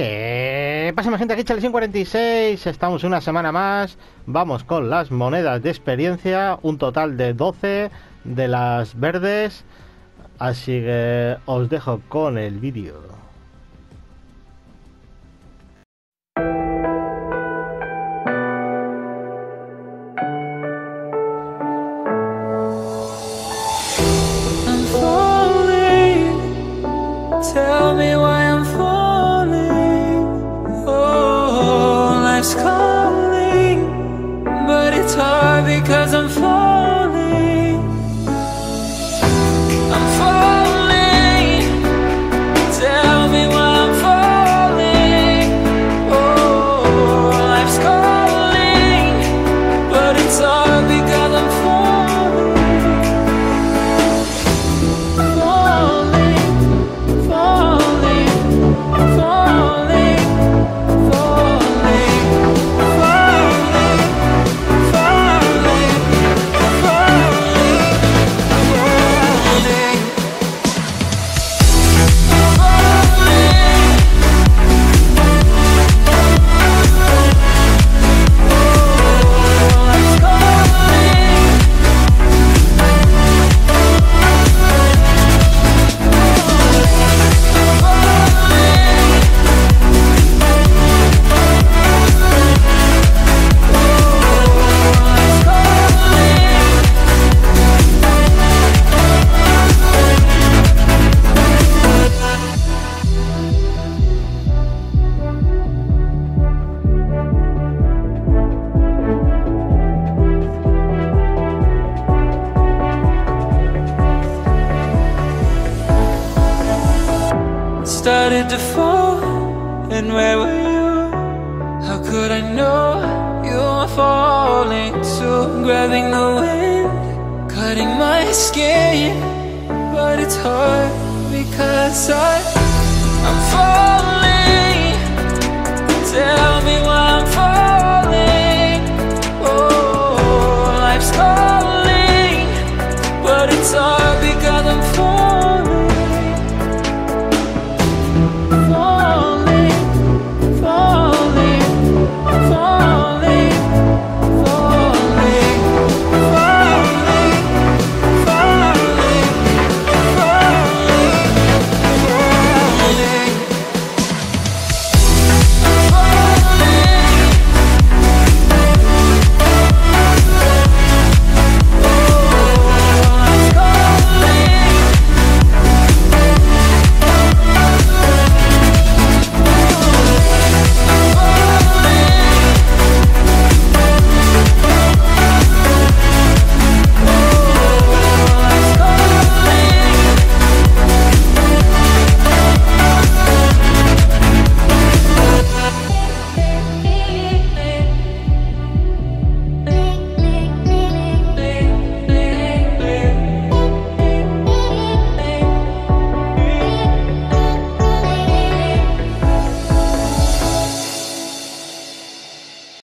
¿Qué pasa, gente? Aquí Chalesín 46. Estamos una semana más. Vamos con las monedas de experiencia. Un total de 12 de las verdes. Así que os dejo con el vídeo. Life's calling, started to fall. And where were you? How could I know? You were falling too? Grabbing the wind, cutting my skin. But it's hard because I, I'm falling. Tell me why I'm falling. Oh, life's calling. But it's all